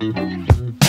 Música